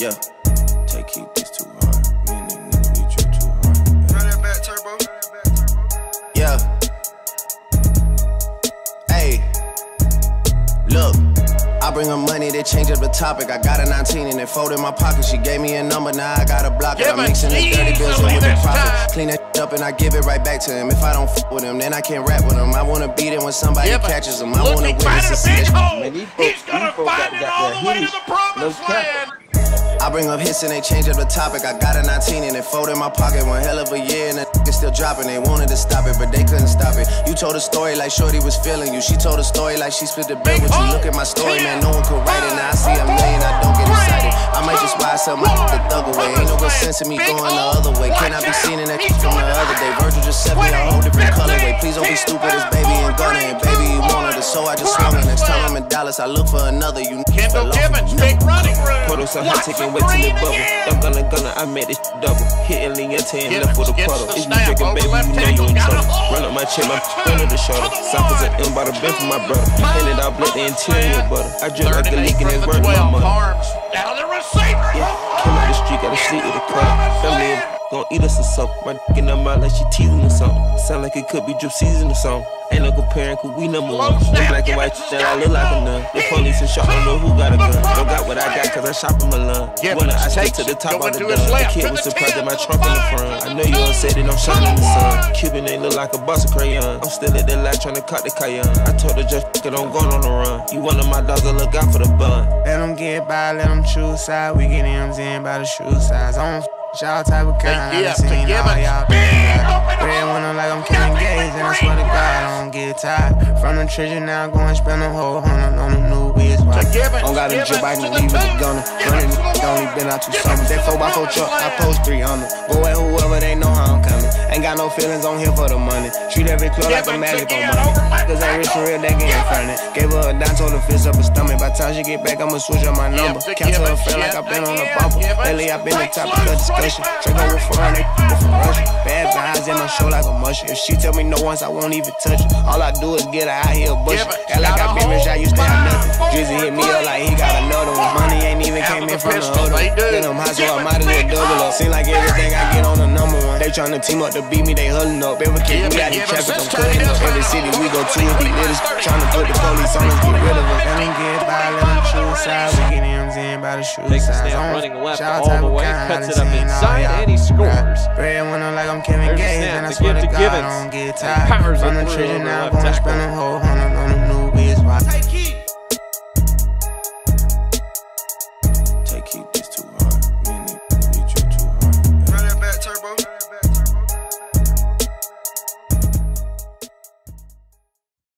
Yeah, take keep this too hard. Me and these niggas, we trip too hard. Run that back turbo. Yeah. Hey, look. I bring her money, they change up the topic. I got a 19 and it fold in my pocket. She gave me a number, now I gotta block it. I'm mixing the dirty bills in with the profit. Clean that up and I give it right back to him. If I don't f with him, then I can't rap with him. I wanna beat it when somebody Give it. catches him. I wanna witness to see the big this. Man, these He's gonna these folks find got- it got all the way to the promised land. I bring up hits and they change up the topic. I got a 19 and it fold in my pocket. One hell of a year and the nigga still dropping. They wanted to stop it, but they couldn't stop it. You told a story like Shorty was feeling you. She told a story like she split the bill with you. Look at my story, man. No one could write it. Now I see a million, I don't get excited. I might just buy out the thug away. Ain't no real sense in me going the other way. Can I be seen in that from the other day? Virgil just sent me a whole different colorway. Please don't be stupid, it's baby and Gunna. And baby, you wanted it, so I just. Next time I'm in Dallas, I look for another. You Kendel fell off Givens, me. big running room. So hot, Watch taking the till green it bubble. I'm gonna, gonna, I made this double. Hitting Leonte and left with a puddle. the If you drinking, baby, you know you in got trouble. Run up my chin, my To gun on the the shoulder. Sockers and M by the bed for my brother. Handed out blood the interior butter. I drip like a and leak and it's the worth my 12. money. Down the receiver. Yeah, came out the street, gotta sleep with a cutter. Family gon' eat us or something. My dick in her mouth like she teasing or something. Sound like it could be drip season or something. Ain't no comparing, cause we number one. Them black and white shit that I look like a nun. The police and shot don't know who got a gun. Don't got what I got, cause I shop in Milan. Givens When I stick to the top of the to his dun. The kid was surprised 10, at my trunk in the front. I know you all said it, I'm shining in the sun. Cuban ain't look like a bus of crayon. I'm still at the light trying to cut the cayenne. I told her just f it, I'm going on the run. You one of my dogs, I look out for the bun. Let them get by, let them choose side. We get M's in by the shoe size. I don't f- y'all type of kind. I gift done seen all Givens. y'all Big open Red hole. window like I'm Kevin Gates, and I swear to God, I don't get tired. From the treasure now, go and spend a whole hundred on the new whiz. To Don't got a drip, I can leave with the two. Gunna. Running, to the only been out two summers. That to 4 by the 4 truck, I slam. post 300. Go at whoever, they know how I'm coming. Ain't got no feelings on here for the money. Treat every club like a magic on money. Cause I rich for real, they tackle. get fronted. Gave her a dime, told her fist up her stomach. By the time she get back, I'ma switch up my number. to Cancel her Givens, friend like I've been on the again, bumper. Lately, I've been the topic of discussion. side. with foreign, they from Russia. Bad vibes in my show like a mushroom. If she tell me no once, I won't even touch her. All I do is get her out here bush. Act like got I a been rich, I used to have nothing. Drizzy hit me up like he got another one. Money ain't even Out came of in the from the pistol, other. they do. Then high, so I might as well double up. Seem like everything I get on the number one. They tryna team up to beat me, they huddling up. Ever kick me Givens, out the traffic, I'm this cutting up. Every city we go to, it be Three Tryna put the police on us, get rid of us. Let them get by, let them choose side. We get M's in by the shoe Takes the size. snap, running left shout all the way, cuts it up inside, and he scores. Red window like I'm Kevin There's the Gates, snap and I to swear to to God, I don't get tired. powers it From the through treasure over now, left gonna tackle. whole hundred